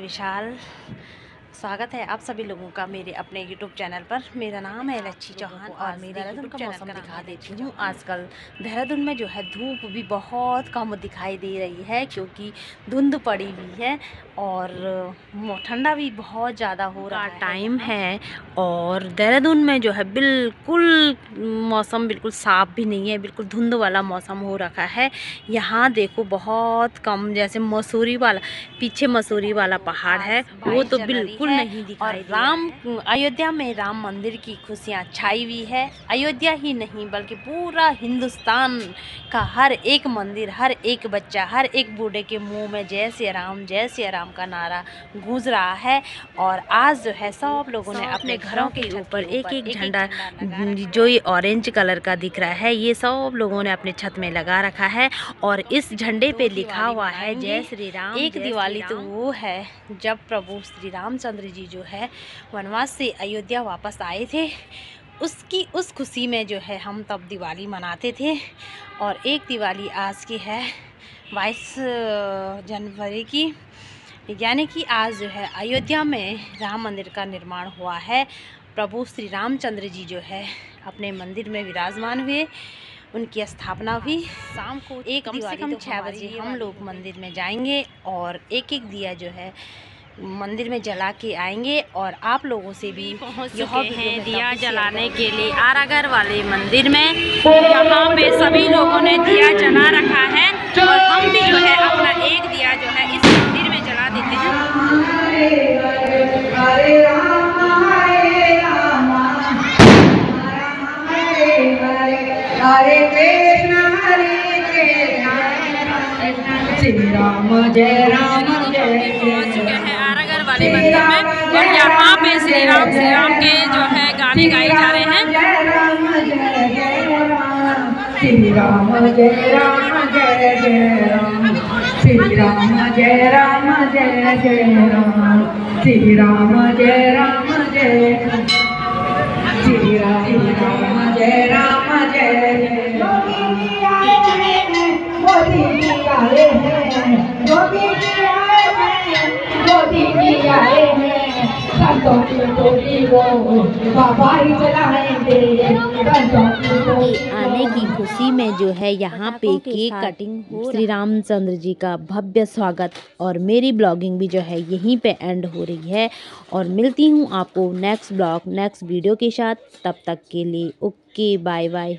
विशाल स्वागत है आप सभी लोगों का मेरे अपने YouTube चैनल पर। मेरा नाम है लच्छी चौहान और मेरे YouTube का मौसम दिखा देती हूँ। आजकल देहरादून में जो है धूप भी बहुत कम दिखाई दे रही है क्योंकि धुंध पड़ी हुई है और ठंडा भी बहुत ज़्यादा हो रहा है। टाइम है और देहरादून में जो है बिल्कुल मौसम बिल्कुल साफ़ भी नहीं है बिल्कुल धुंध वाला मौसम हो रखा है। यहाँ देखो बहुत कम जैसे मसूरी वाला पीछे मसूरी वाला पहाड़ है वो तो बिल्कुल बिल्कुल नहीं दिखाई और राम अयोध्या में राम मंदिर की खुशियाँ छाई हुई है। अयोध्या ही नहीं बल्कि पूरा हिंदुस्तान का हर एक मंदिर हर एक बच्चा हर एक बूढ़े के मुँह में जय श्री राम जय श्री राम का नारा गूंज रहा है। और आज जो है सब लोगों ने अपने घरों के ऊपर एक एक झंडा जो ये ऑरेंज कलर का दिख रहा है ये सब लोगों ने अपने छत में लगा रखा है। और इस झंडे पे लिखा हुआ है जय श्री राम एक दिवाली तो वो है जब प्रभु श्री रामचंद्र रामचंद्र जी जो है वनवास से अयोध्या वापस आए थे। उसकी उस खुशी में जो है हम तब दिवाली मनाते थे। और एक दिवाली आज की है बाईस जनवरी की। यानी कि आज जो है अयोध्या में राम मंदिर का निर्माण हुआ है। प्रभु श्री रामचंद्र जी जो है अपने मंदिर में विराजमान हुए। उनकी स्थापना हुई। शाम को एक कम से कम तो छः बजे हम लोग मंदिर में जाएँगे और एक एक दिया जो है मंदिर में जला के आएँगे और आप लोगों से भी पहुँच चुके हैं दिया जलाने के लिए आरागर वाले मंदिर में यहाँ पे सभी लोगों ने दिया जला रखा है और हम भी जो है अपना एक दिया जो है इस मंदिर में जला देते हैं हरे कृष्ण हरे कृष्ण श्री राम जय राम और यहाँ पे श्री राम श्री राम के जो है गाने गाए जा रहे हैं श्री राम जय राम जय जय राम श्री राम जय राम जय जय राम श्री राम जय राम जय श्री राम जय राम जय जय मोदी जी आए हैं मोदी जी की टोली वो बाबा ही चलाएँगे आने की खुशी में जो है यहाँ पे केक कटिंग श्री रामचंद्र जी का भव्य स्वागत और मेरी ब्लॉगिंग भी जो है यहीं पे एंड हो रही है। और मिलती हूँ आपको नेक्स्ट ब्लॉग नेक्स्ट वीडियो के साथ। तब तक के लिए ओके बाय बाय